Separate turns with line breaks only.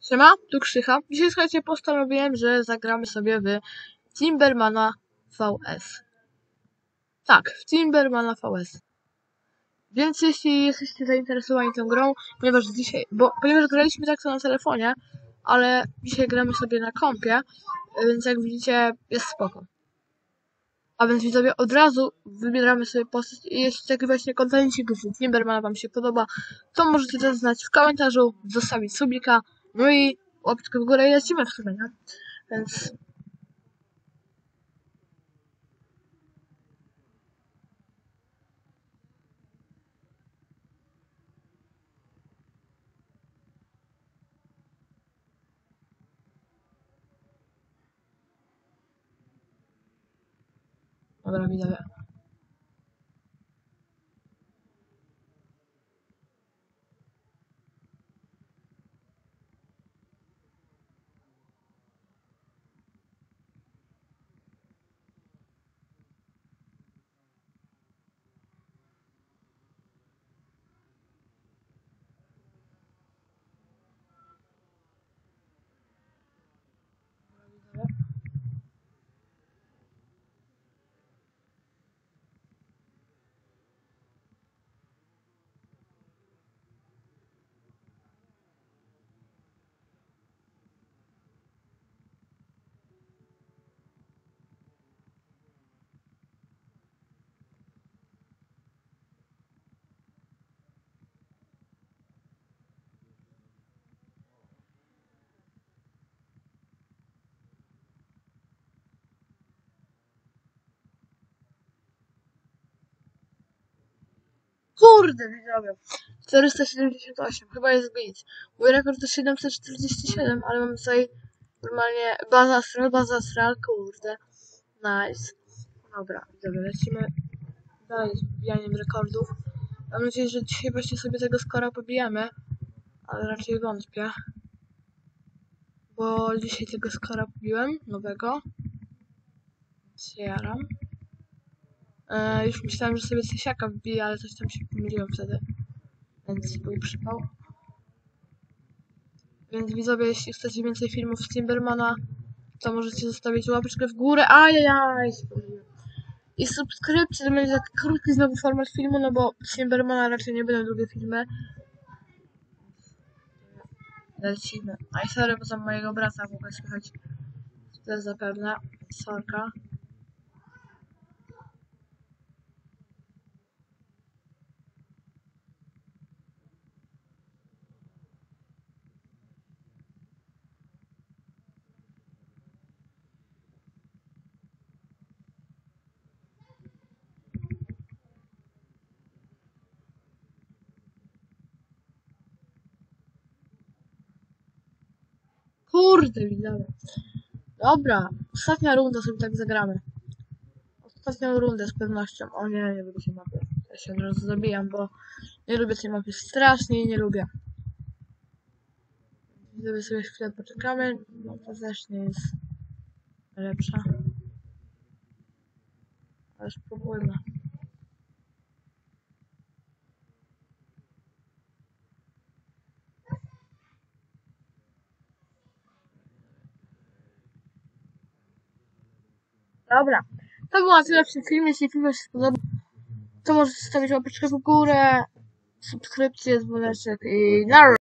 Siema, tu Krzycha. Dzisiaj słuchajcie, postanowiłem, że zagramy sobie w Timbermana VS. Tak, w Timbermana VS. Więc jeśli jesteście zainteresowani tą grą, ponieważ dzisiaj, bo ponieważ graliśmy tak to na telefonie, ale dzisiaj gramy sobie na kompie, więc jak widzicie, jest spoko. A więc widzowie, od razu wybieramy sobie postać i jeśli taki właśnie kontencik z Timbermana wam się podoba, to możecie też znać w komentarzu, zostawić subika, no i łapeczkę w górę i lecimy w sumie, nie? Więc... Dobra, widzowie. Kurde, widzowie. 478, chyba jest git. Mój rekord to 747, ale mam tutaj normalnie baza astral, baza astral, kurde. Nice. Dobra, widzowie, lecimy dalej z wbijaniem rekordów. Mam nadzieję, że dzisiaj właśnie sobie tego skora pobijemy, ale raczej wątpię. Bo dzisiaj tego skora pobiłem, nowego. Więc się jaram. E, już myślałem, że sobie Cesiaka wbiję, ale coś tam się pomyliłem wtedy. Więc był przypał. Więc widzowie, jeśli chcecie więcej filmów z Timbermana, to możecie zostawić łapeczkę w górę. Ajajaj! I subskrypcję, to będzie taki krótki znowu format filmu, no bo z Timbermana raczej nie będą długie filmy. Lecimy. A i sorry, bo tam mojego brata mogę słychać. To jest zapewne. Sorka. Kurde, widzowie. Dobra, ostatnia runda sobie tak zagramy. Ostatnią rundę z pewnością. O nie, nie lubię tej mapy. Ja się od razu zabijam, bo nie lubię tej mapy. Strasznie nie lubię. Widzowie sobie chwilę poczekamy. No to też nie jest lepsza. Ale spróbujmy. Dobra. To było tyle w tym filmie. Jeśli film się spodobał, to możecie zostawić łapeczkę w górę, subskrypcję, dzwoneczek i na